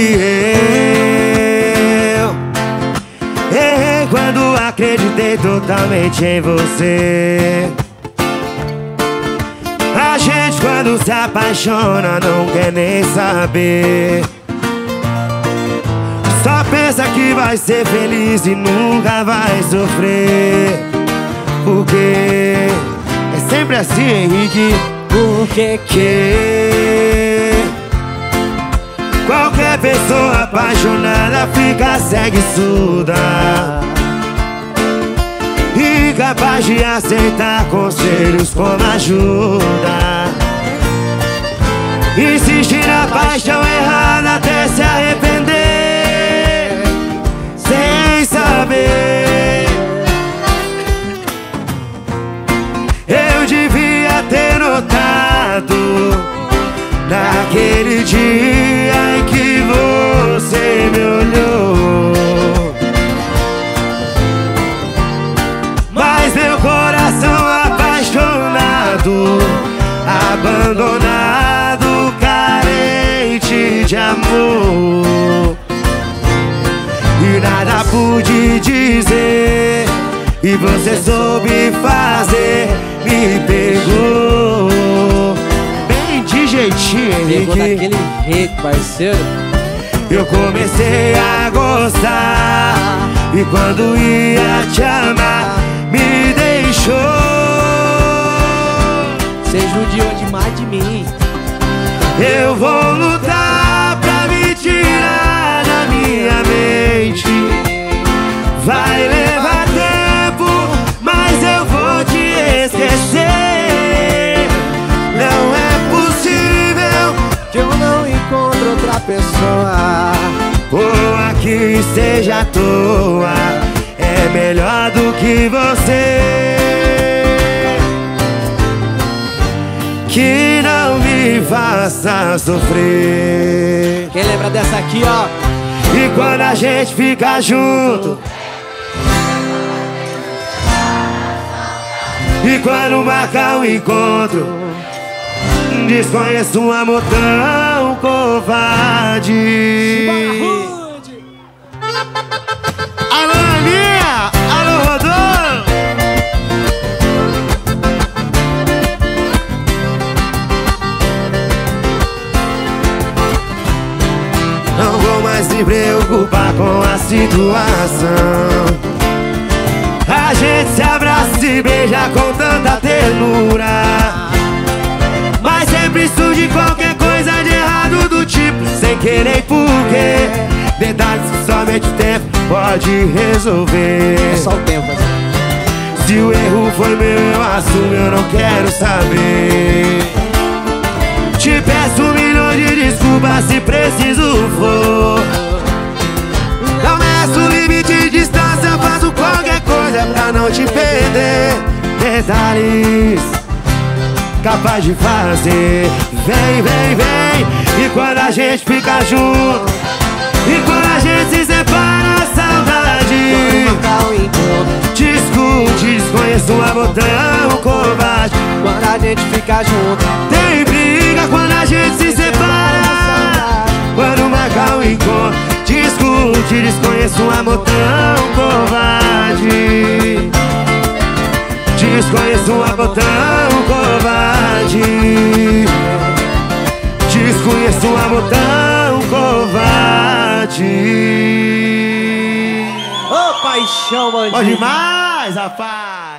eu Errei quando acreditei totalmente em você. A gente quando se apaixona não quer nem saber. Só pensa que vai ser feliz e nunca vai sofrer. Porque é sempre assim Henrique. Por que que qualquer pessoa apaixonada fica cega e surda. Incapaz de aceitar conselhos como ajuda. Insistir na paixão errada até se arrepender. Sem saber. Eu devia ter notado Naquele dia amor E nada pude dizer E você soube fazer Me pegou Bem de jeitinho, pegou daquele jeito, parceiro. eu comecei a gostar E quando ia te amar Me deixou Você judiou demais de mim. Eu vou lutar pessoa. Ou aqui seja à toa É melhor do que você. Que não me faça sofrer. Quem lembra dessa aqui, ó? E quando a gente fica junto. E quando marca o encontro. Desconheço um amor tão covarde Alô, Aninha! Alô, Rodolfo! Não vou mais me preocupar com a situação A gente se abraça e beija com tanta ternura Mas sempre surge qualquer coisa querer e porquê Detalhes que somente o tempo pode resolver É só o tempo, parceiro. se o erro foi meu, eu assumo, eu não quero saber. Te peço um milhão de desculpas se preciso for. Não meço limite de distância, faço qualquer coisa pra não te perder. Detalhes capaz de fazer. Vem, vem, vem. E quando a gente fica junto, e quando a gente se separa, a saudade. marcar encontro. Discute, desconheço um amor tão covarde Quando a gente fica junto. Tem briga quando a gente se separa Quando marca o encontro Discute, desconheço um amor tão covarde Desconheço um amor tão Desconheço um amor tão covarde Ô, paixão, bandido. Pode mais, rapaz!